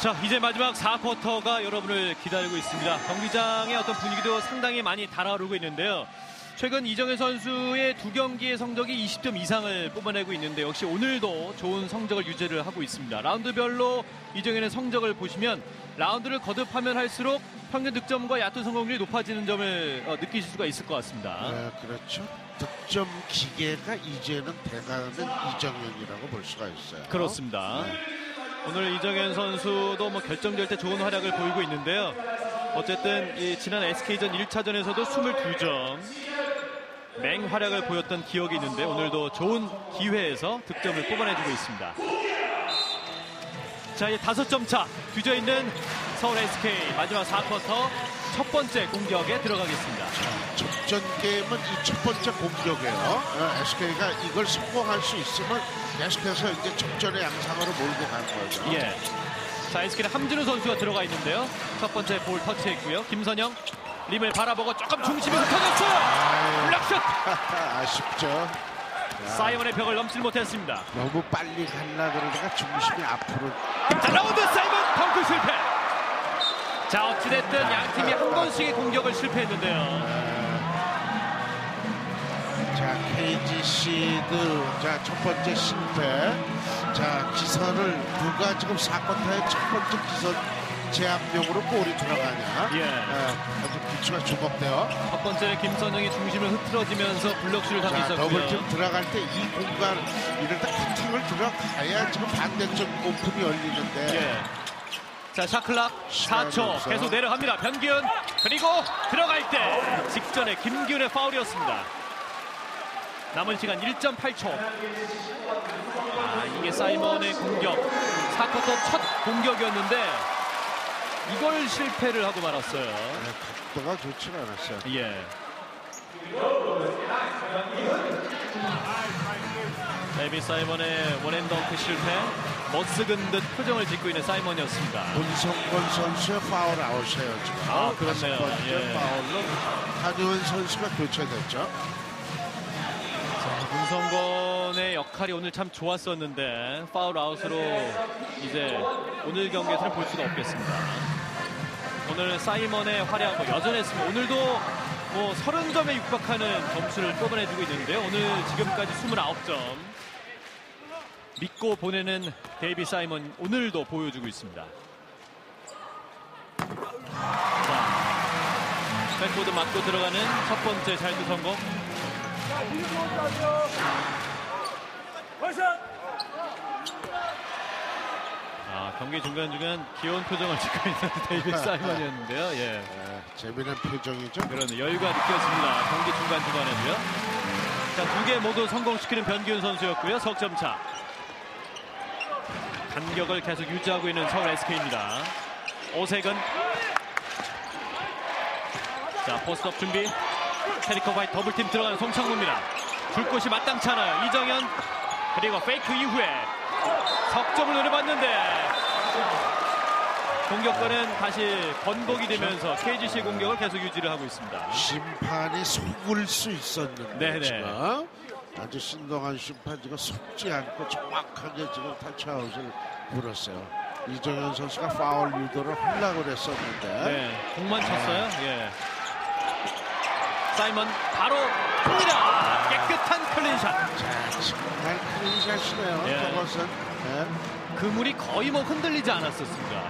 자, 이제 마지막 4쿼터가 여러분을 기다리고 있습니다. 경기장의 어떤 분위기도 상당히 많이 달아오르고 있는데요. 최근 이정현 선수의 두 경기의 성적이 20점 이상을 뽑아내고 있는데 역시 오늘도 좋은 성적을 유지를 하고 있습니다. 라운드별로 이정현의 성적을 보시면 라운드를 거듭하면 할수록 평균 득점과 야투 성공률이 높아지는 점을 어, 느끼실 수가 있을 것 같습니다. 네, 그렇죠. 득점 기계가 이제는 돼가는 이정현이라고 볼 수가 있어요. 그렇습니다. 네. 오늘 이정현 선수도 뭐 결정될 때 좋은 활약을 보이고 있는데요. 어쨌든 이 지난 SK전 1차전에서도 22점 맹활약을 보였던 기억이 있는데 오늘도 좋은 기회에서 득점을 뽑아내주고 있습니다. 자, 이제 다섯 점차 뒤져 있는 서울 SK 마지막 4쿼터 첫 번째 공격에 들어가겠습니다. 접전 게임은 이 첫 번째 공격이에요. SK가 이걸 성공할 수 있으면 계속해서 이제 접전의 양상으로 몰고 가는 거죠. 예. 자, SK는 함진우 선수가 들어가 있는데요. 첫 번째 볼 터치했고요. 김선형 림을 바라보고 조금 중심이 흩어졌어요. 아유, block shot! 아쉽죠. 사이먼의 벽을 넘지 못했습니다. 너무 빨리 갈라 그러다가 중심이 앞으로 자, 라운드 사이먼 덩크 실패. 자, 어찌됐든 양 팀이 한 번씩의 공격을 실패했는데요. 자 KGC도 자첫 번째 실패 자 기선을 누가 지금 4쿼터의 첫 번째 기선 제압용으로 볼이 들어가냐 예. 예, 아주 비추가 주목돼요 첫 번째는 김선영이 중심을 흐트러지면서 블록슛을 자 하고 더블팀 있었고요. 들어갈 때 이 공간 이럴 때 커팅을 들어가야 지금 반대쪽 오픈이 열리는데 예. 자, 샤클락 4초 시간이 계속 내려갑니다. 변기훈 그리고 들어갈 때 직전에 김기훈의 파울이었습니다. 남은 시간 1.8초. 아, 이게 사이먼의 공격. 4쿼터 첫 공격이었는데 이걸 실패를 하고 말았어요. 네, 각도가 좋지 않았어요 예. 데비 사이먼의 원앤덩크 실패. 멋쓰근 듯 표정을 짓고 있는 사이먼이었습니다. 문성권 선수의 파울 아웃이에요 지금 아, 그렇네요. 예. 파울로 한효원 선수가 교체됐죠 문성건의 역할이 오늘 참 좋았었는데 파울 아웃으로 이제 오늘 경기에서는 볼 수가 없겠습니다. 오늘 사이먼의 활약 뭐 여전했습니다. 오늘도 뭐 30점에 육박하는 점수를 뽑아내주고 있는데 오늘 지금까지 29점 믿고 보내는 데이비 사이먼 오늘도 보여주고 있습니다. 자, 백보드 맞고 들어가는 첫 번째 자유투 성공. 아, 경기 중간중간 귀여운 표정을 짓고 있는 데이비 사이먼이었는데요. 예. 네, 재미난 표정이죠 그런 여유가 느껴집니다. 경기 중간중간에도요. 자, 두 개 모두 성공시키는 변기훈 선수였고요. 석점 차. 간격을 계속 유지하고 있는 서울 SK입니다. 오세근 자, post-up 준비. 바이 double team 들어가는 송창무입니다. 줄 곳이 마땅치 않아요. 이정현 그리고 페이크 이후에 석점을 노려봤는데 공격권은 다시 번복이 되면서 KGC 공격을 계속 유지를 하고 있습니다. 심판이 속을 수 있었는데. 지금 아주 신동한 심판 지금 속지 않고 정확하게 지금 터치아웃을 불었어요. 이정현 선수가 파울 유도를 하려고 그랬었는데 네, 공만 쳤어요. 예. 사이먼 바로 쏩니다. 깨끗한 clean shot. 자 정말 clean shot이네요. 예. 저것은 네. 그물이 거의 뭐 흔들리지 않았었습니다.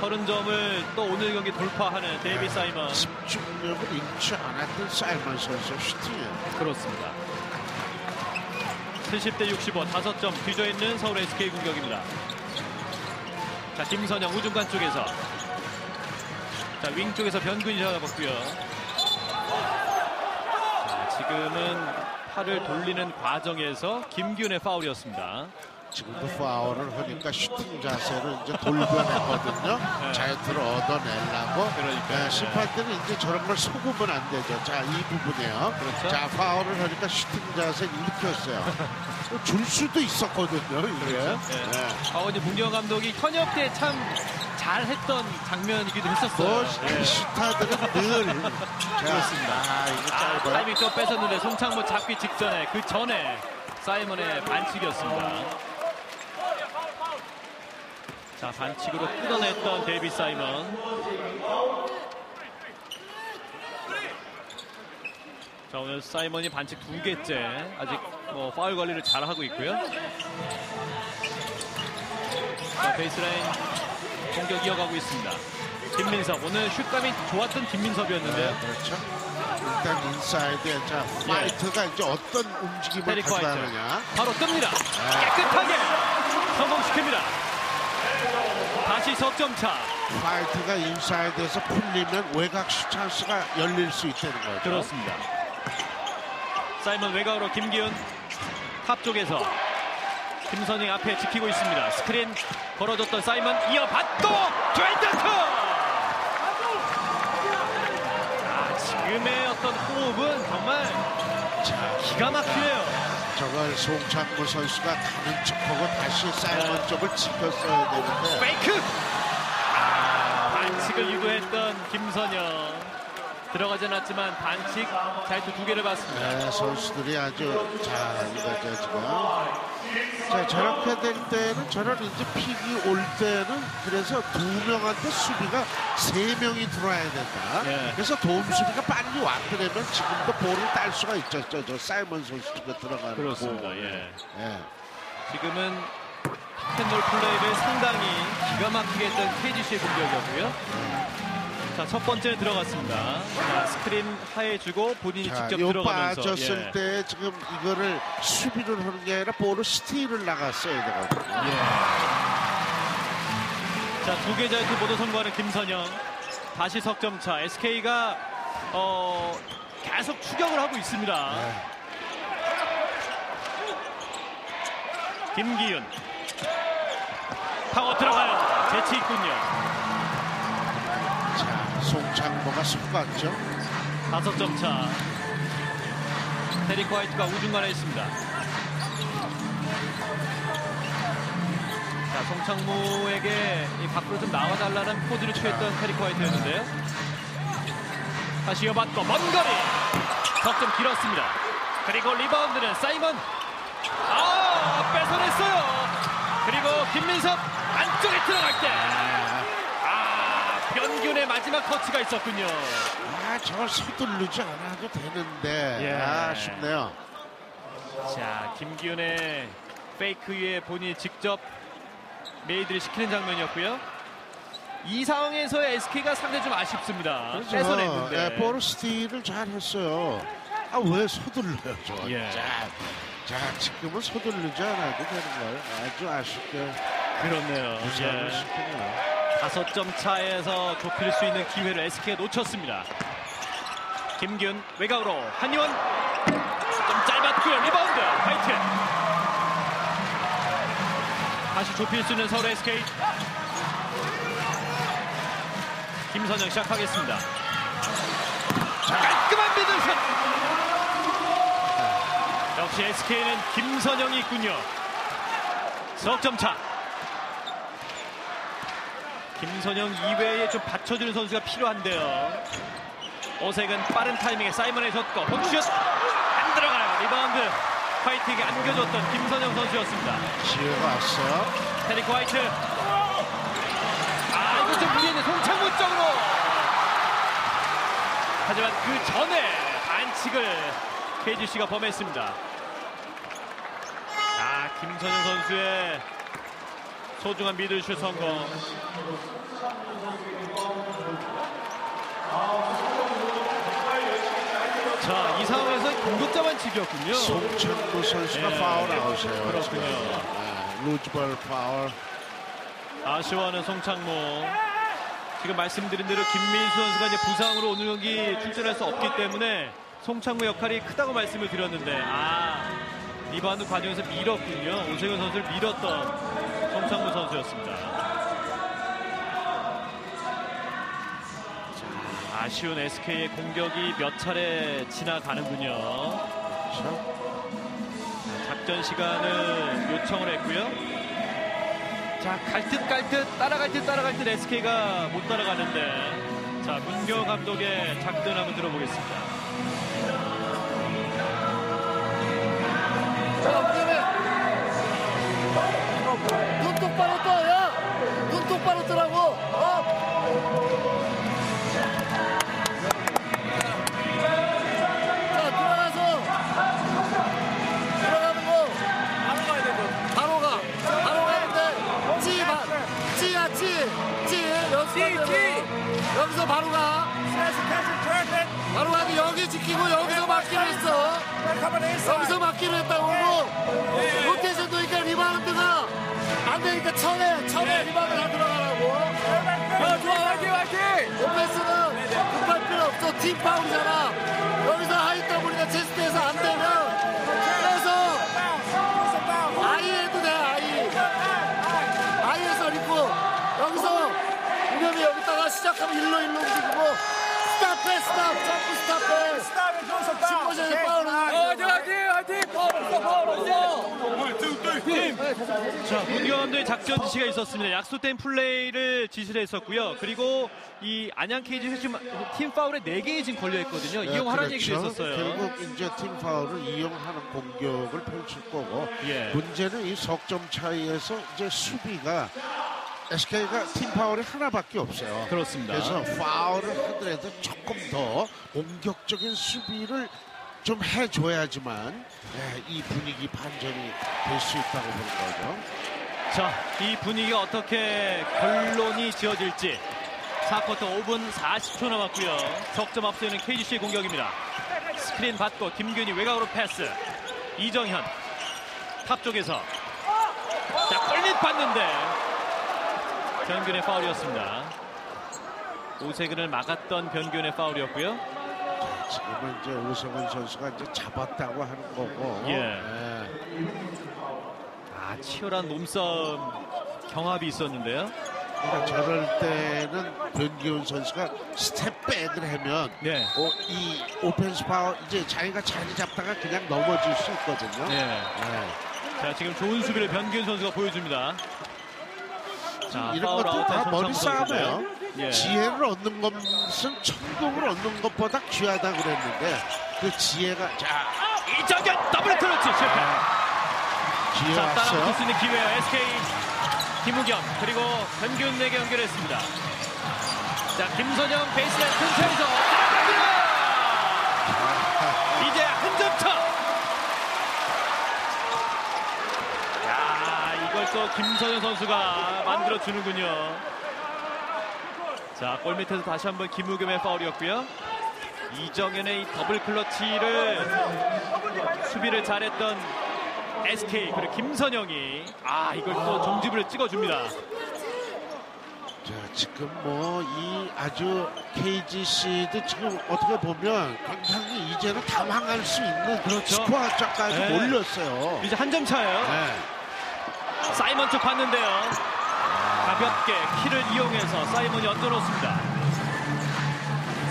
30점을 또 오늘 경기 돌파하는 데이비드 사이먼. 집중력을 잃지 않았던 사이먼 선수의 슈팅이에요. 그렇습니다. 70대 65, 5점 뒤져 있는 서울 SK 공격입니다. 자, 김선형 우중간 쪽에서. 자, 윙 쪽에서 변기훈이 잡았고요. 자, 지금은 팔을 돌리는 과정에서 김기윤의 파울이었습니다. 지금도 파울을 하니까 슈팅 자세를 이제 돌변했거든요. 네. 자유투를 얻어내려고. 그러니까요. 네, 심판들은 이제 저런 걸 속으면 안 되죠. 자, 이 부분이에요. 그렇죠. 자, 파울을 하니까 슈팅 자세를 일으켰어요. 줄 수도 있었거든요, 이게. 그렇죠. 네. 네. 아, 이제 문경 감독이 현역 때참 잘했던 장면이기도 했었어요. 뭐, 예. 슈타들은 늘. 자, 그렇습니다. 아, 이거 아, 짧아요. 타이밍 좀 뺏었는데 송창무 잡기 직전에 그 전에 사이먼의 반칙이었습니다. 자 반칙으로 끊어냈던 데이비드 사이먼. 자 오늘 사이먼이 반칙 두 개째 아직 뭐 파울 관리를 잘 하고 있고요. 자 베이스라인 공격 이어가고 있습니다. 김민섭 오늘 슛감이 좋았던 김민섭이었는데요. 네, 그렇죠. 일단 인사이드에 자 화이트가 이제 어떤 움직임을 테리코 화이트. 가져가느냐. 바로 뜹니다. 네. 깨끗하게 성공시킵니다. 다시 석점 차. 화이트가 인사이드에서 풀리면 외곽 슛 찬스가 열릴 수 있다는 거죠. 그렇습니다. 사이먼 외곽으로 김기윤 탑 쪽에서 김선형이 앞에 지키고 있습니다. 스크린 걸어줬던 사이먼 이어받고 트웬더크! 아, 지금의 어떤 호흡은 정말 자, 기가 막히네요. 저걸 송창구 선수가 가는 척하고 다시 사이먼 쪽을 지켰어야 되는데 페이크! 아, 반칙을 유도했던 김선영. 들어가진 않았지만 반칙 자유투 두 개를 받습니다. 네, 선수들이 아주 자 이거죠 지금 자 저렇게 될 때는 저런 이제 픽이 올 때는 그래서 두 명한테 수비가 세 명이 들어와야 된다. 예. 그래서 도움 수비가 빨리 왔더라면 지금도 볼을 딸 수가 있었죠. 저 사이먼 선수 쪽에 들어가는 그렇습니다. 공. 예. 예. 지금은 캔롤 플레이를 상당히 기가 막히게 했던 KGC의 공격이었고요. 자, 첫 번째 들어갔습니다. 자, 스크린 하에 주고 본인이 자, 직접 요 들어가면서 빠졌을 예. 때 지금 이거를 수비를 하는 게 아니라 볼을 스틸을 나갔어야 되거든요. 예. 자, 두 개 자유투 모두 성공하는 김선영. 다시 석점차. SK가 어, 계속 추격을 하고 있습니다. 네. 김기윤. 파고 들어가요. 재치 있군요. 자, 송창무가 속갔죠. 다섯 점 차. 테리코 화이트가 우중간에 있습니다. 자, 송창무에게 이 밖으로 좀 나와달라는 포즈를 취했던 테리코 화이트였는데요. 다시 이어받고 먼 거리. 석점 길었습니다. 그리고 리바운드는 사이먼. 아, 뺏어냈어요. 그리고 김민섭 안쪽에 들어갈 때. 아, 변기훈의 마지막 터치가 있었군요. 아, 저걸 서두르지 않아도 되는데. 예. 아, 아쉽네요. 자, 김기윤의 페이크 위에 본인이 직접 made를 시키는 장면이었고요. 이 상황에서의 SK가 상당히 좀 아쉽습니다. 그렇죠. 뺏어냈는데. 예, 볼 스틸을 잘 했어요. 아, 왜 서둘러요, 저. 예. 자, 자, 지금은 서두르지 않아도 되는 걸 아주 아쉽게 그렇네요. 무시하고 예. 아쉽네요. 다섯 점 차에서 좁힐 수 있는 기회를 SK가 놓쳤습니다. 김기윤 외곽으로 한희원 좀 짧았고요. 리바운드 화이트. 다시 좁힐 수 있는 서울 SK. 김선형 시작하겠습니다. 자, 깔끔한 middle shot. 역시 SK는 김선형이 있군요. 석점 차. 김선형 이외에 좀 받쳐주는 선수가 필요한데요. 오세근 빠른 타이밍에 사이먼의 줬고 훅슛 안 들어가요. 리바운드 화이트에게 안겨줬던 김선형 선수였습니다. 기회가 왔어요. 테리코 화이트. 아 이거 좀 무리했네. 송창무 쪽으로. 하지만 그 전에 반칙을 KGC가 범했습니다. 아 김선영 선수의 소중한 미들슛 성공. 자, 이 상황에서 공격자 반칙이었군요. 송창구 선수가 예. 파울 아웃이에요. 그렇군요. 예, 루즈볼 파울. 아쉬워하는 송창무. 지금 말씀드린 대로 김민수 선수가 이제 부상으로 오늘 경기 출전할 수 없기 때문에 송창무 역할이 크다고 말씀을 드렸는데 아 리바운드 과정에서 밀었군요. 오세근 선수를 밀었던 송창무 선수였습니다. 자, 아쉬운 SK의 공격이 몇 차례 지나가는군요. 그렇죠? 작전 시간을 요청을 했고요. 자, 갈 듯 갈 듯 따라갈 듯 따라갈 듯 SK가 못 따라가는데 자, 문경 감독의 작전 한번 들어보겠습니다. 똑바로 떠, 야! 눈 똑바로 뜨라고! 어? 자, 돌아가서! 돌아가는 거! 바로 가 바로 가! 바로 찌, 바, 찌야, 찌! 찌! 연습하면 여기서 바로 가! 바로 가도 여기 지키고 여기서 막기로 했어! 여기서 막기로 했다고! 로테 안 되니까 천에 천에 리바운드 다 들어가라고. 좋아 화이팅 화이팅. 오펜스는 급할 필요 없어. 팀 파울이잖아. 여기서 하이 더블이나 체스트에서 안 되면 그래서 아이 해도 돼 아이. 아이에서 리고 여기서 우겸이 여기다가 시작하면 일로 일로 움직이고. 스탑해 스탑. 점프 스탑해. 10포션에 파울은 자, 문경원도의 작전 지시가 있었습니다. 약속된 플레이를 지시를 했었고요. 그리고 이 안양 케이지 지금 팀 파울에 4개의 지금 걸려있거든요. 네, 이용하라는 얘기도 그렇죠. 있었어요. 결국 이제 팀 파울을 이용하는 공격을 펼칠 거고 예. 문제는 이 석점 차이에서 이제 수비가 SK가 팀 파울이 하나밖에 없어요. 그렇습니다. 그래서 파울을 하더라도 조금 더 공격적인 수비를 좀 해줘야지만 예, 이 분위기 반전이 될 수 있다고 보는 거죠. 자, 이 분위기가 어떻게 결론이 지어질지 4쿼터 5분 40초 남았고요. 석점 앞서 있는 KGC의 공격입니다. 스크린 받고 김기윤이 외곽으로 패스. 이정현 탑 쪽에서 자, 골밑 봤는데 변기훈의 파울이었습니다. 오세근을 막았던 변기훈의 파울이었고요. 지금은 이제 오세근 선수가 이제 잡았다고 하는 거고. 예. 예. 아, 치열한 몸싸움 경합이 있었는데요. 그러니까 저럴 때는 변기훈 선수가 step back을 하면 네. 어, 이 오펜스 파울 이제 자기가 자리 잡다가 그냥 넘어질 수 있거든요. 네. 예. 자 지금 좋은 수비를 변기훈 선수가 보여줍니다. 자 이런 파울 것도 아웃 다 정상훈 머리 싸움이에요. 예. 지혜를 얻는 것은 천국을 얻는 것보다 귀하다 그랬는데 그 지혜가 자 이정현 더블 클러치 실패. 기회 자 따라붙을. 수 있는 기회요. SK 김우겸 그리고 변균에게 연결했습니다. 자 김선영 베이스라인 근처에서 따라갑니다. 이제 한 점 차. 야 이걸 또 김선영 선수가 만들어 주는군요. 자 골 밑에서 다시 한번 김우겸의 파울이었고요. 이정현의 이 더블 클러치를 수비를 잘했던 SK 그리고 김선영이 아 이걸 또 종집을 찍어줍니다. 자, 지금 뭐 이 아주 KGC도 지금 어떻게 보면 굉장히 이제는 당황할 수 있는 그렇죠. 스코어까지 네. 몰렸어요. 이제 한 점 차예요. 네. 사이먼 쪽 봤는데요. 가볍게 키를 이용해서 사이먼이 얹어놓습니다.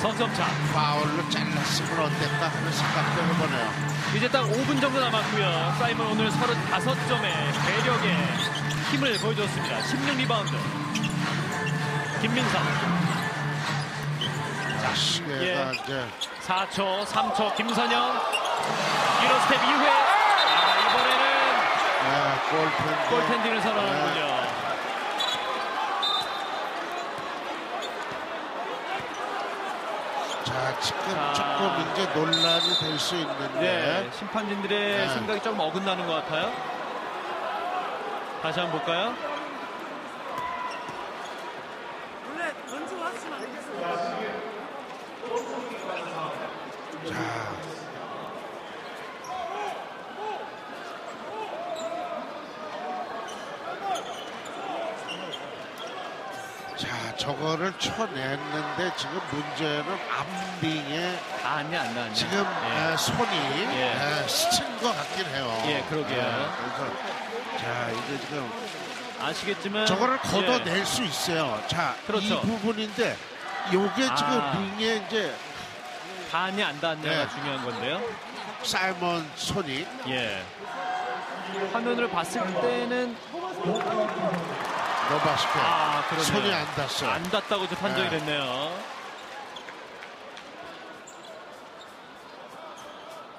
석점차. 파울로 잘랐으면 어땠까 하는 생각도 해보네요. 이제 딱 5분 정도 남았고요. 사이먼 오늘 35점의 매력에 힘을 보여줬습니다. 16 리바운드. 김민성 시계가 예. 이제 4초, 3초 김선형 유로 스텝 이후에 아, 이번에는 네, 골텐 골텐딩을 선언하는군요. 자, 지금 자. 조금 이제 논란이 될 수 있는데 네, 심판진들의 네. 생각이 조금 어긋나는 것 같아요. 다시 한번 볼까요? 자. 자, 쳐냈는데 지금 문제는 암빙에 아, 아니, 안 나왔네. 지금 예. 에, 손이 예. 에, 스친 것 같긴 해요. 예, 그러게요. 그래서 자, 이제 지금 아시겠지만 저거를 예. 걷어낼 수 있어요. 자, 그렇죠. 이 부분인데 요게 아. 지금 링에 이제 닿았냐 안 닿았냐가 네. 중요한 건데요. 사이먼 손이 예. 화면을 봤을 때는 너 바스케 아, 그러네요. 손이 안 닿았어요. 안 닿다고 이제 판정이 네. 됐네요.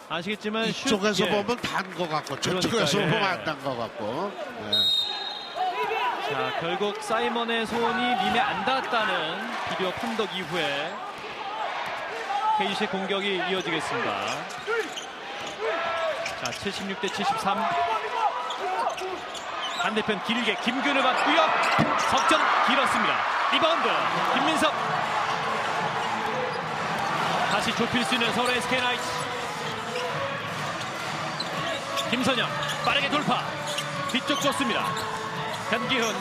아시겠지만 슛, 이쪽에서 예. 보면 단것 같고 저쪽에서 예. 보면 안단것 같고 네. 자 결국 사이먼의 손이 림에 안 닿았다는 비디오 판독 이후에 KGC 공격이 이어지겠습니다. 자 76 대 73 반대편 길게 김균을 받고요. 석점 길었습니다. 리바운드 김민석. 다시 좁힐 수 있는 서울 SK 나이츠 김선형 빠르게 돌파. 뒤쪽 좋습니다. 변기훈.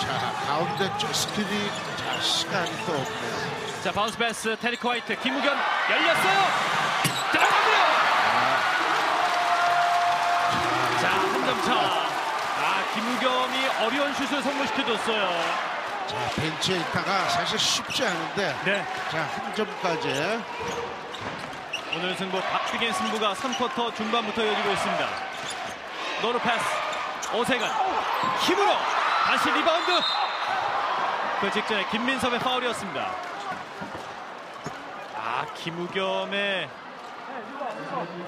자 가운데 쪽 스크린 자 시간이 또 없네요. 자 바운스 패스 테리코 화이트 김우겸 열렸어요. 들어갑니다. 자한 점차. 아 김우겸이 어려운 슛을 성공시켜줬어요. 자 벤치에 있다가 사실 쉽지 않은데. 네. 자 한 점까지. 오늘 승부 박빙의 승부가 3쿼터 중반부터 이어지고 있습니다. no look 패스 오세근. 힘으로 다시 리바운드. 그 직전에 김민섭의 파울이었습니다. 아 김우겸의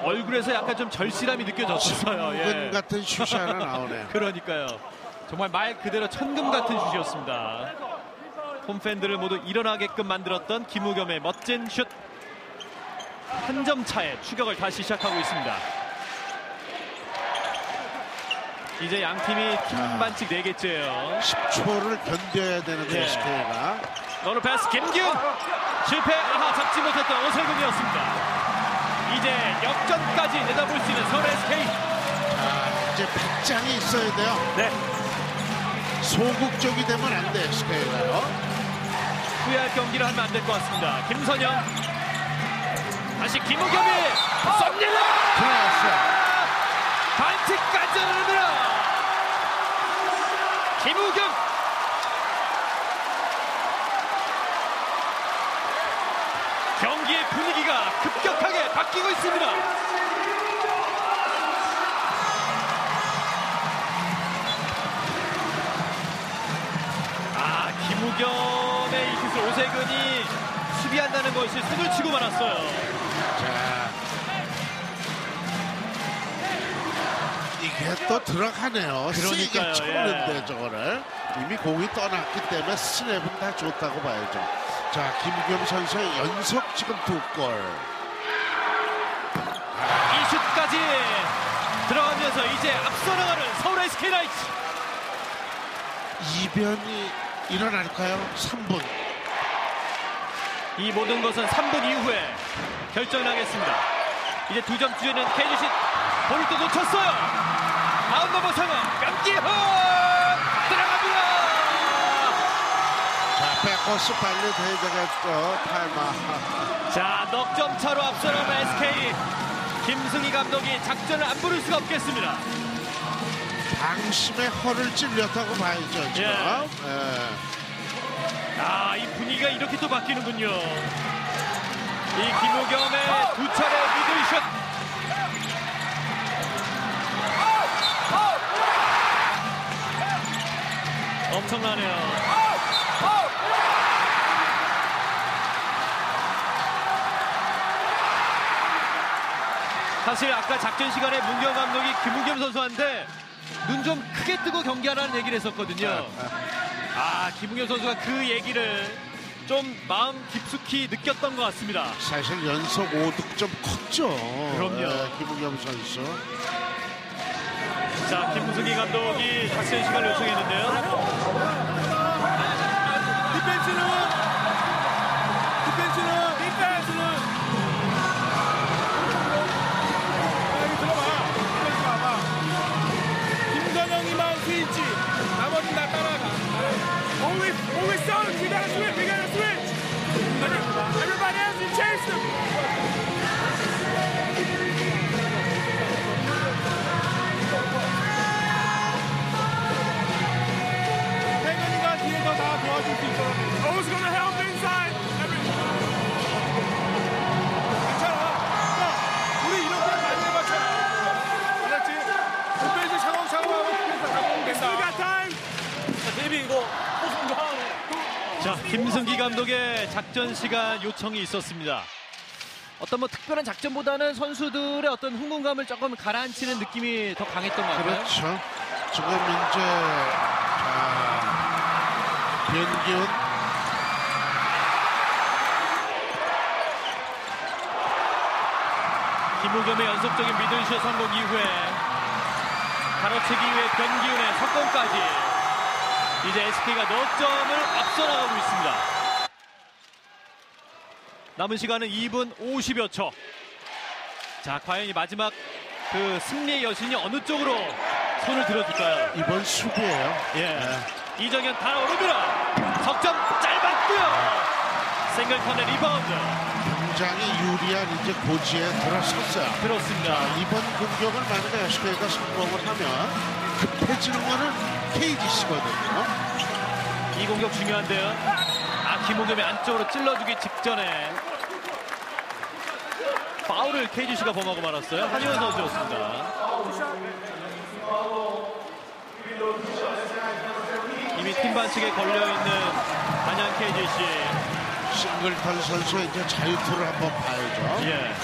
얼굴에서 약간 좀 절실함이 느껴졌어요 근 예. 같은 슛이 하나 나오네요. 그러니까요 정말 말 그대로 천금 같은 슛이었습니다 홈팬들을 모두 일어나게끔 만들었던 김우겸의 멋진 슛 한 점 차에 추격을 다시 시작하고 있습니다. 이제 양 팀이 팀 반칙 4개째예요. 10초를 견뎌야 되는데 예. SK가 너로 패스 김기훈 실패 아하 잡지 못했던 오세근이었습니다. 이제 역전까지 내다볼 수 있는 서울 SK. 자 이제 백장이 있어야 돼요. 네. 소극 적이 되면 안 돼 SK가요. 후회할 경기를 하면 안 될 것 같습니다. 김선영 다시 김우겸이 쏩니다. 들어왔어. 반칙까지 오릅니다. 김우겸 경기의 급격하게 바뀌고 있습니다. 아 김우겸의 이 슛을 오세근이 수비한다는 것이 손을 치고 말았어요. 자 이게 또 들어가네요. 그러니까요, 세게 쳤는데 예. 저거를 이미 공이 떠났기 때문에 스냅은 다 좋다고 봐야죠. 자 김우겸 선수의 연속 지금 두 골. 이 슛까지 들어가면서 이제 앞서 나가는 서울 SK 나이츠 이변이 일어날까요? 3분. 이 모든 것은 3분 이후에 결정이 나겠습니다 이제 두 점 주에는 볼을 또 놓쳤어요 outnumber 상황 변기훈 들어갑니다 자 backcourt 빨리 돼야 되겠죠. 타임아웃. 자 넉점 차로 앞서 나가는 SK 김승기 감독이 작전을 안 부를 수가 없겠습니다 방심에 허를 찔렸다고 봐야죠. 지금. 예. 아, 이 분위기가 이렇게 또 바뀌는군요. 이 김우겸의 두 차례 미들슛. 엄청나네요. 사실 아까 작전 시간에 문경 감독이 김우겸 선수한테 눈 좀 크게 뜨고 경기하라는 얘기를 했었거든요. 아, 김웅현 선수가 그 얘기를 좀 마음 깊숙이 느꼈던 것 같습니다. 사실 연속 5득점 컸죠. 그럼요. 예, 김우겸 선수. 자, 김승희 감독이 작전 시간을 요청했는데요. 작전 시간 요청이 있었습니다. 어떤 뭐 특별한 작전보다는 선수들의 어떤 흥분감을 조금 가라앉히는 느낌이 더 강했던 것 같아요. 그렇죠. 지금 이제 자, 변기훈 김우겸의 연속적인 미들슛 성공 이후에 가로채기 이후에 변기훈의 석공까지 이제 SK가 넉 점을 앞서 나가고 있습니다. 남은 시간은 2분 50여 초. 자, 과연 이 마지막 그 승리의 여신이 어느 쪽으로 손을 들어줄까요? 이번 수비예요. 예. 네. 이정현 달아오릅니다. 석점 짧았고요. 싱글턴의 리바운드 굉장히 유리한 이제 고지에 들어섰어요. 들었습니다. 이번 공격을 만약에 SK가 성공을 하면 급해지는 거는 KGC거든요. 이 공격 중요한데요. 아 김호겸이 안쪽으로 찔러주기 직전에 파울을 KGC가 범하고 말았어요. 한희원 선수였습니다. 이미 팀 반칙에 걸려있는 단양 KGC. 싱글턴 선수의 이제 자유투를 한번 봐야죠. 예.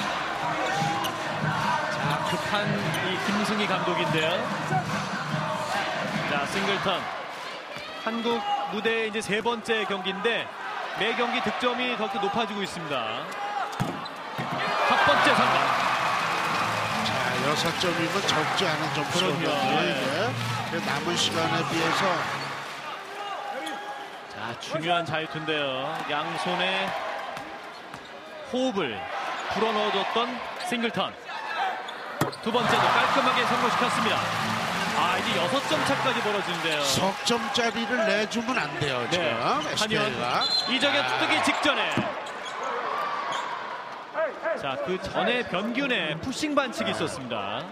자, 급한 이 김승희 감독인데요. 자, 싱글턴. 한국 무대의 이제 세 번째 경기인데 매 경기 득점이 더욱더 높아지고 있습니다. 첫 번째 선방. 자, 여섯 점이면 적지 않은 점수거든요. 그럼요. 예. 이제 그 남은 시간에 비해서 자, 중요한 자유투인데요. 양손에 호흡을 불어넣어줬던 싱글턴. 두 번째도 깔끔하게 성공시켰습니다. 아, 이제 여섯 점 차까지 벌어지는데요. 석점짜리를 내주면 안 돼요. 지금 네. SK가. 이정현 뜨기 직전에 자 그 전에 변균의 푸싱 반칙이 있었습니다.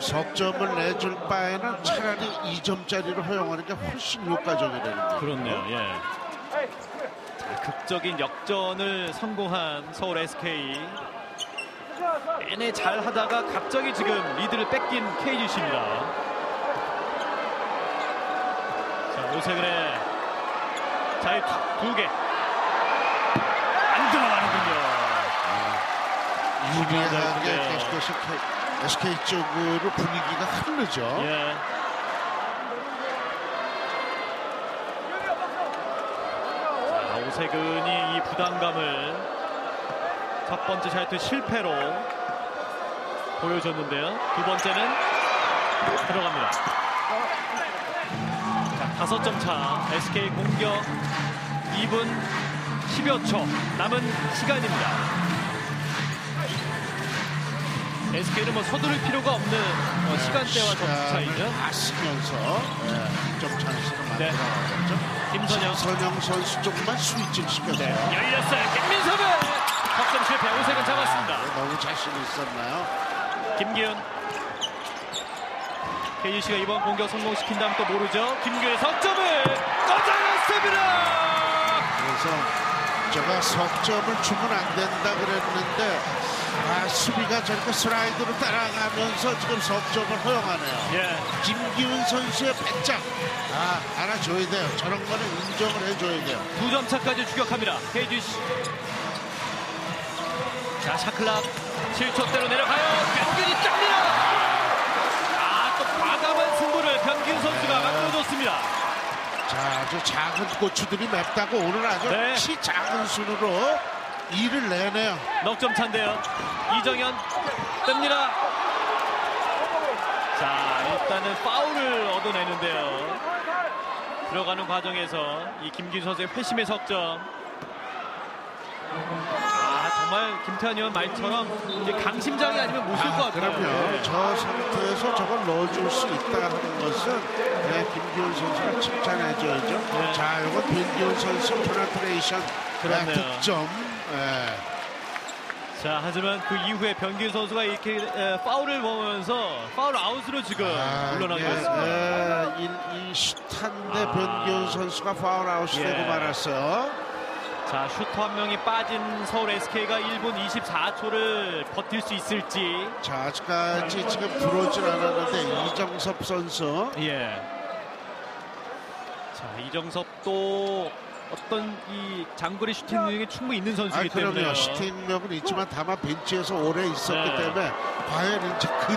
석점을 내줄 바에는 차라리 2점짜리를 허용하는 게 훨씬 효과적이 되는 거예요. 그렇네요. 예. 자, 극적인 역전을 성공한 서울 SK. 내내 잘 하다가 갑자기 지금 리드를 뺏긴 KGC입니다. 자, 오세근의 자유 두 개. 안 들어가는군요. 유리하게 네. 계속해서 SK 쪽으로 분위기가 흐르죠. 예. 자, 오세근이 이 부담감을 첫 번째 자유투 실패로 보여줬는데요. 두 번째는 들어갑니다. 자, 다섯 점 차. SK 공격 2분 10여 초 남은 시간입니다. SK는 뭐 서두를 필요가 없는 어, 시간대와 점수 차이죠. 다 쓰면서 네, 점 찬스를 네. 만들어가죠. 김선형. 김선형 선수 조금만 switching 시켰어요. 네. 열렸어요. 김민섭은 석점 실패. 오색은 잡았습니다. 아, 너무 자신 있었나요? 김기훈. KGC가 이번 공격 성공시킨 다음 또 모르죠. 김규의 석점을 꽂아놨습니다. 그래서 제가 석점을 주면 안 된다 그랬는데 아, 수비가 저렇게 슬라이드로 따라가면서 지금 석점을 허용하네요. 예. 김기훈 선수의 배짱 아 알아줘야 돼요. 저런 거는 인정을 해줘야 돼요. 두 점 차까지 추격합니다. KGC. 자, 샤클락 7초대로 내려가요. 변균이 짭니다. 아, 또 과감한 승부를 변균 선수가 만들어줬습니다. 자 아주 작은 고추들이 맵다고 오늘 아주 네. 키 작은 순으로 일을 내네요. 넉점 차인데요. 이정현 뜹니다. 자, 일단은 파울을 얻어내는데요. 들어가는 과정에서 이 변기훈 선수의 회심의 석점. 아, 정말 김태환 의원 말처럼 이제 강심장이 아니면 못 쏠 것 아, 같아요. 그럼요. 네. 저 상태에서 저걸 넣어줄 수 있다 하는 것은 네, 변기훈 선수를 칭찬해줘야죠. 네. 자, 이건 변기훈 선수 penetration 그렇네요. 득점. 네. 자, 하지만 그 이후에 변기훈 선수가 이렇게 에, 파울을 먹으면서 파울 아웃으로 지금 아, 물러나게 예, 됐습니다. 예, 이, 이 슛한데 아. 변기훈 선수가 파울 아웃이 예. 되고 말았어요. 자, 슈터 한 명이 빠진 서울 SK가 1분 24초를 버틸 수 있을지. 자, 아직까지 지금 들어오질 않았는데 이정섭 선수 예. 자, 이정섭도 어떤 이 장거리 슈팅 능력이 충분히 있는 아, 선수이기 때문에. 그럼요. 슈팅력은 있지만 다만 벤치에서 오래 있었기 네. 때문에 과연 이제 그,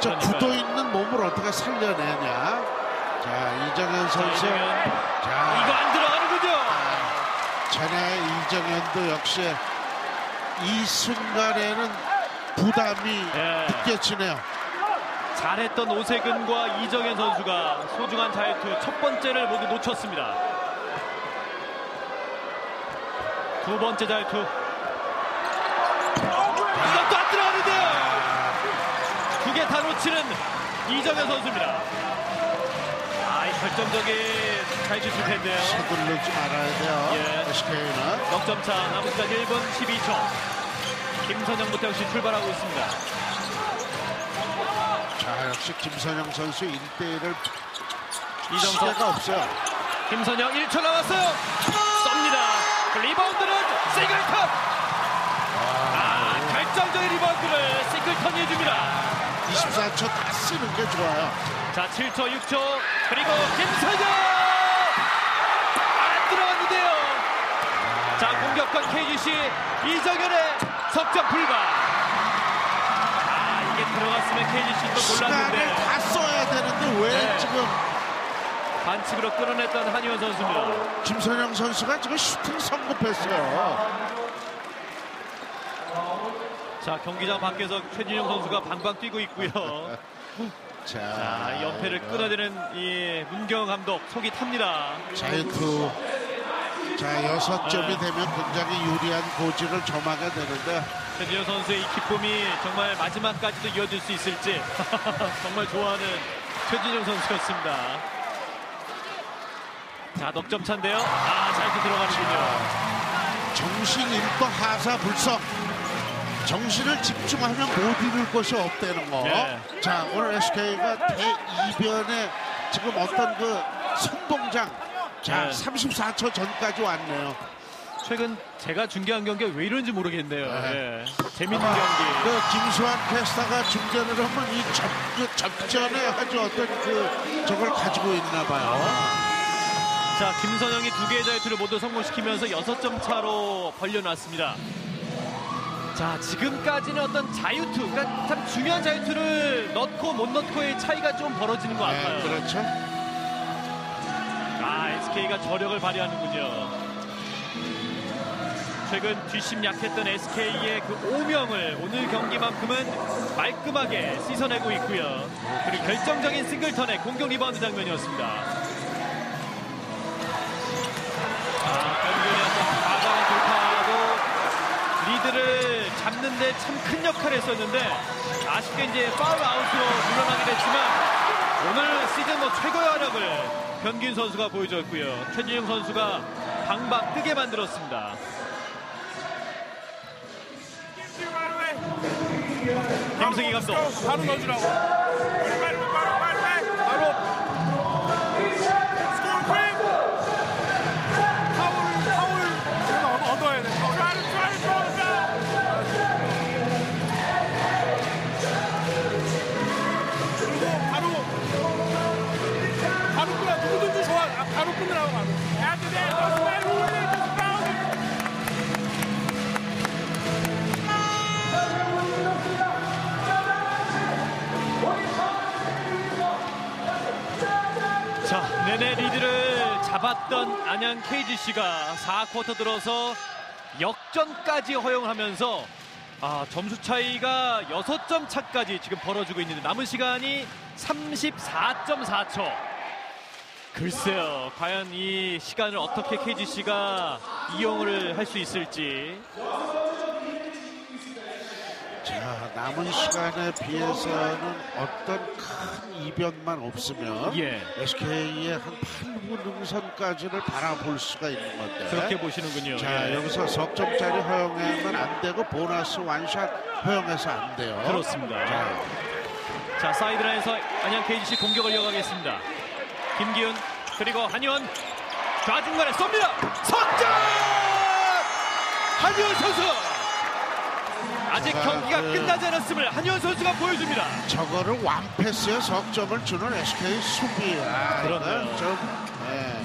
저 그러니까요. 굳어 있는 몸을 어떻게 살려내냐. 자, 이정현 선수. 이정현. 자, 이거 안 들어가는군요. 전에 이정현도 역시 이 순간에는 부담이 예. 느껴지네요. 잘했던 오세근과 이정현 선수가 소중한 자유투 첫 번째를 모두 놓쳤습니다. 두 번째 자유투. 이것도 안 들어가는데요. 두 개 다 놓치는 이정현 선수입니다. 아, 이 결정적인 자유투 실패인데요. 서두르지 말아야 돼요. 예. SK는. 넉점차 남은 시간 1분 12초. 김선영부터 역시 출발하고 있습니다. 자, 역시 김선영 선수 1대1을 이정석, 시대가 없어요. 김선형 1초 남았어요. 쏩니다. 리바운드는 싱글턴. 아, 결정적인 리바운드를 싱글턴이 해줍니다. 24초 다 쓰는 게 좋아요. 자, 7초, 6초, 그리고 김선형! 안 들어갔는데요. 자, 공격권 KGC 이정현의 석점 불가. 아, 이게 들어갔으면 KGC도 몰랐는데 다 써야 되는데 왜 네. 지금 반칙으로 끊어냈던 한희원 선수입니다. 김선영 선수가 지금 슈팅 성급했어요. 자, 경기장 밖에서 최진영 선수가 방방 뛰고 있고요. 자, 자, 연패를 끊어내는 이 문경 감독 속이 탑니다. 자유투. 자, 여섯 점이 네. 되면 굉장히 유리한 고지를 점하게 되는데 최진영 선수의 이 기쁨이 정말 마지막까지도 이어질 수 있을지 정말 좋아하는 최진영 선수였습니다. 자, 넉점 차인데요. 아, 잘또 들어가는군요. 정신 일도 하사 불성. 정신을 집중하면 못 이룰 것이 없다는 거. 네. 자, 오늘 SK가 대이변에 지금 어떤 그 선동장. 자, 네. 34초 전까지 왔네요. 최근 제가 중계한 경기가 왜 이런지 모르겠네요. 네. 예. 재밌는 아마 경기. 그 김수환 캐스터가 중계를 하면 이 접, 그 접전에 아주 어떤 그 저걸 가지고 있나 봐요. 자, 김선영이 두 개의 자유투를 모두 성공시키면서 여섯 점 차로 벌려놨습니다. 자, 지금까지는 어떤 자유투, 그러니까 참 중요한 자유투를 넣고 못 넣고의 차이가 좀 벌어지는 것 같아요. 네, 그렇죠. 아, SK가 저력을 발휘하는군요. 최근 뒷심 약했던 SK의 그 오명을 오늘 경기만큼은 말끔하게 씻어내고 있고요. 그리고 결정적인 싱글턴의 공격 리바운드 장면이었습니다. 아, 어떤 과감한 돌파하고 리드를 잡는데 참 큰 역할을 했었는데 아쉽게 이제 파울 아웃으로 물러나게 됐지만 오늘 시즌 뭐 최고의 활약을 변기훈 선수가 보여줬고요. 최진영 선수가 방방 뜨게 만들었습니다. 김승희 감독. 바로 넣어주라고. 잡았던 안양 KGC가 4쿼터 들어서 역전까지 허용하면서 아, 점수 차이가 6점 차까지 지금 벌어지고 있는데 남은 시간이 34.4초. 글쎄요, 과연 이 시간을 어떻게 KGC가 이용을 할 수 있을지. 자, 남은 시간에 비해서는 어떤 큰 이변만 없으면 예. SK의 한 8분 능선까지를 바라볼 수가 있는 건데. 그렇게 보시는군요. 자, 예. 여기서 석점짜리 허용하면 안 되고 보너스 완샷 허용해서 안 돼요. 그렇습니다. 자, 자 사이드라인에서 안양 KGC 공격을 이어가겠습니다. 김기훈 그리고 한의원 좌중간에 쏩니다. 석점! 한의원 선수 아직 아, 경기가 그- 끝나지 않았음을 한의원 선수가 보여줍니다. 저거를 완패스에 석점을 주는 SK 수비. 아, 그렇네요. 이건 좀, 예.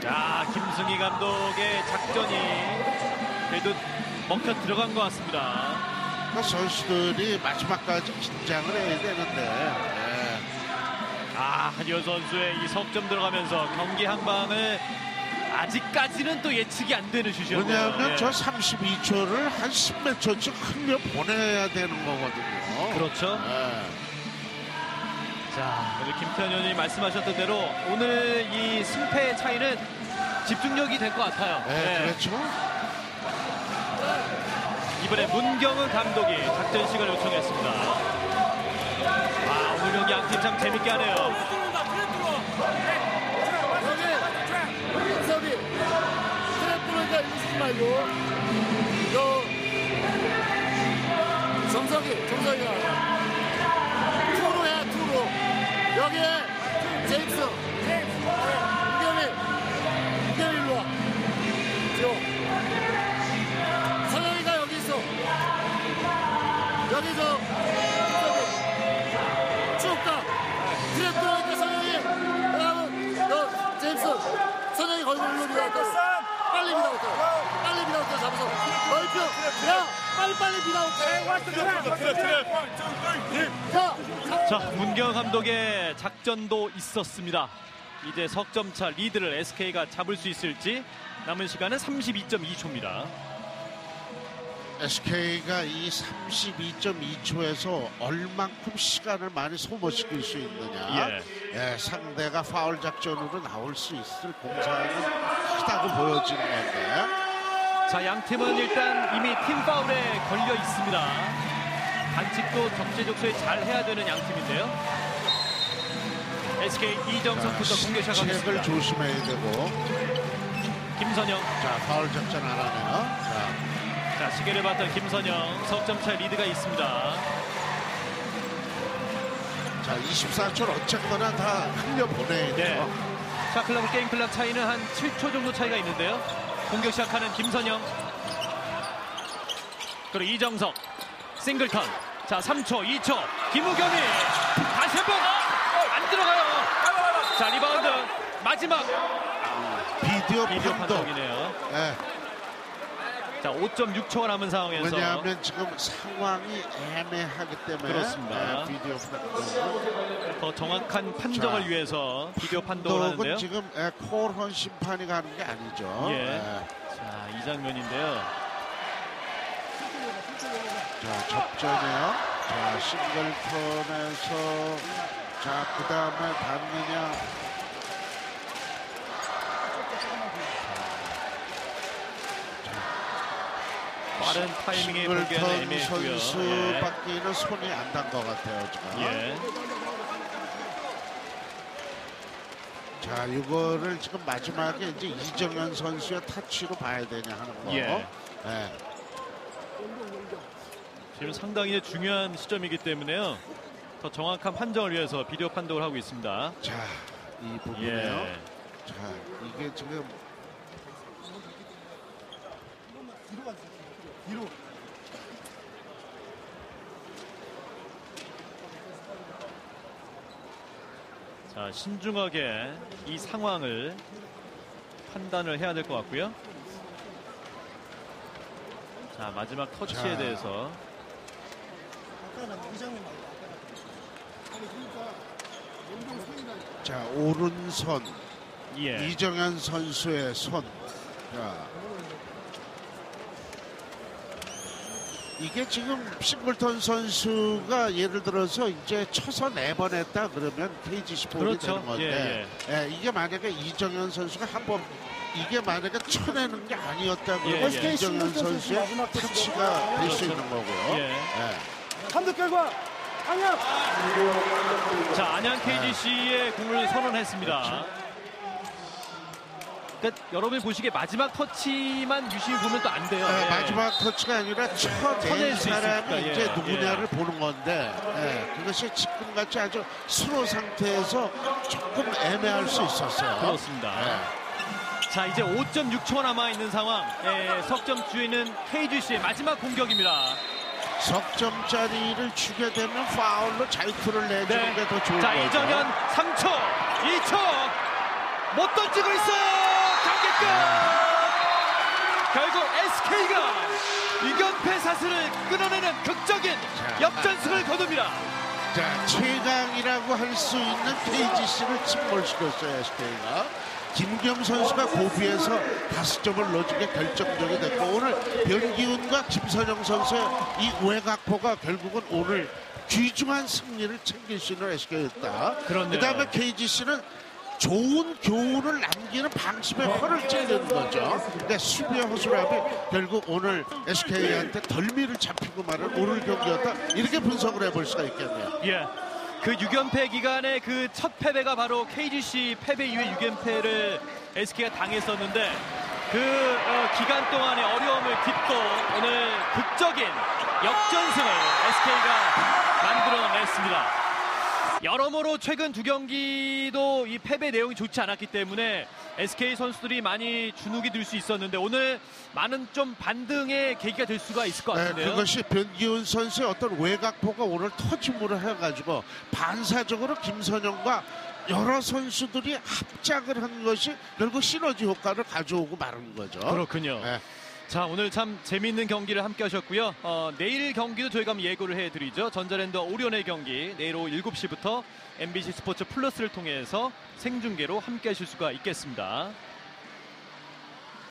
자 김승희 감독의 작전이 그래도 먹혀 들어간 것 같습니다. 그 선수들이 마지막까지 긴장을 해야 되는데. 예. 아 한의원 선수의 이 석점 들어가면서 경기 한 방을 아직까지는 또 예측이 안 되는 슛이었네요. 왜냐하면 예. 저 32초를 한 10몇 초쯤 흘려 보내야 되는 거거든요. 그렇죠. 예. 자, 우리 김태현 의원이 말씀하셨던 대로 오늘 이 승패의 차이는 집중력이 될 것 같아요. 네, 예. 그렇죠. 이번에 문경은 감독이 작전 시간을 요청했습니다. 아, 오늘 경기 양팀 참 재밌게 하네요. 쓰지 말고. 요. 정석이 정석이가. 투로 해 투로. 여기에 제임스. 이겸이 이겸이 일로 와. 지호 서영이가 여기 있어. 여기 저 인섭이. 쭉가. 트랩 들어오니까 서영이. 그다음은 너 제임스. 서영이 거기 올려 미다부터 빨리 미다부터 빨리 미다부터 잡아서 넓혀 야 빨리 빨리 야 자, 문경 감독의 작전도 있었습니다. 이제 석점차 리드를 SK가 잡을 수 있을지 남은 시간은 32.2초입니다. SK가 이 32.2초에서 얼만큼 시간을 많이 소모시킬 수 있느냐. 예. 예, 상대가 파울 작전으로 나올 수 있을 공산은 크다고 보여지는 건데. 자, 양 팀은 일단 이미 팀 파울에 걸려 있습니다. 반칙도 적재적소에 잘 해야 되는 양 팀인데요. SK 이정석부터 공격 책을 시작하겠습니다. 조심해야 되고. 김선영, 자, 파울 작전 안 하네요. 자, 자 시계를 봤던 김선영 석점차 리드가 있습니다. 자 24초를 어쨌거나 다 흘려 보내야 네. shot clock game clock 차이는 한 7초 정도 차이가 있는데요. 공격 시작하는 김선영. 그리고 이정석. 싱글턴. 자, 3초, 2초. 김우겸이 다시 한 번. 안 들어가요. 자, 리바운드. 마지막 비디오 비디오 판독. 판독이네요. 예, 자, 5.6초가 남은 상황에서 왜냐하면 지금 상황이 애매하기 때문에 그렇습니다. 예, 비디오 판독. 더 정확한 판정을 자, 위해서 비디오 판독을 하는데요. 지금 예, 콜한 심판이 가는 게 아니죠. 예. 예. 자, 이 장면인데요. 자 접전이요. 자 싱글턴에서 자 그 다음에 받느냐. 빠른 타이밍에 보기에는 싱글턴 애매했고요. 선수 예. 받기는 손이 안 단 것 같아요 지금. 예. 자, 이거를 지금 마지막에 이제 이정현 선수의 타치로 봐야 되냐 하는 거. 예. 예. 지금 상당히 중요한 시점이기 때문에요. 더 정확한 판정을 위해서 비디오 판독을 하고 있습니다. 자, 이 부분에요. 예. 자, 이게 지금 자, 신중하게 이 상황을 판단을 해야 될 것 같고요. 자, 마지막 터치에 자. 대해서 자, 오른손 예. 이정현 선수의 손. 자. 이게 지금 싱글턴 선수가 예를 들어서 이제 쳐서 네 번 했다 그러면 KGC 볼이 그렇죠. 되는 건데 예, 이게 만약에 이정현 선수가 한 번 이게 만약에 쳐내는 게 아니었다 그러면 예, 예. 이정현 선수의 타치가 될수 그렇죠. 있는 거고요. 예. 예. 판독 결과 강약 자, 안양 KGC의 공을 선언했습니다. 그 러니까 여러분이 보시기에 마지막 터치만 유심히 보면 또 안 돼요. 예, 예. 마지막 터치가 아니라 쳐낼 쳐낸 수 사람이 있으니까, 이제 예, 누구냐를 보는 건데 예, 그것이 지금같이 아주 스로 상태에서 조금 애매할 수 있었어요. 그렇습니다. 예. 자 이제 5.6초 남아 있는 상황. 예, 석점 주인은 KGC의 마지막 공격입니다. 석점짜리를 주게 되면 파울로 자유투를 내주는 게더 좋은 네. 자 거죠. 이정현 3초, 2초 못 던지고 있어요. 경기 끝. 결국 SK가 이연패 사슬을 끊어내는 극적인 역전승을 거둡니다. 자, 최강이라고 할 수 있는 KGC를 침몰시켰어요, SK가. 김경 선수가 고비에서 다섯 점을 넣어준 게 결정적이 됐고 오늘 변기훈과 김선영 선수의 이 외곽포가 결국은 오늘 귀중한 승리를 챙길 수 있는 SK였다. 그렇네요. 그다음에 KGC는 좋은 교훈을 남기는 방심의 허를 찔리는 거죠. 그러니까 수비의 허술함이 결국 오늘 SK한테 덜미를 잡히고 말은 오늘 경기였다. 이렇게 분석을 해볼 수가 있겠네요. 예. 그 6연패 기간에 그 첫 패배가 바로 KGC 패배 이후에 6연패를 SK가 당했었는데 그 어, 기간 동안의 어려움을 딛고 오늘 극적인 역전승을 SK가 만들어냈습니다. 여러모로 최근 두 경기도 이 패배 내용이 좋지 않았기 때문에 SK 선수들이 많이 주눅이 들 수 있었는데 오늘 많은 좀 반등의 계기가 될 수가 있을 것 네, 같은데요. 그것이 변기훈 선수의 어떤 외곽포가 오늘 터짐으로 해가지고 반사적으로 김선영과 여러 선수들이 합작을 한 것이 결국 시너지 효과를 가져오고 마는 거죠. 그렇군요. 네. 자 오늘 참 재미있는 경기를 함께 하셨고요. 어, 내일 경기도 저희가 예고를 해드리죠. 전자랜드와 오리온의 경기 내일 오후 7시부터 MBC 스포츠 플러스를 통해서 생중계로 함께 하실 수가 있겠습니다.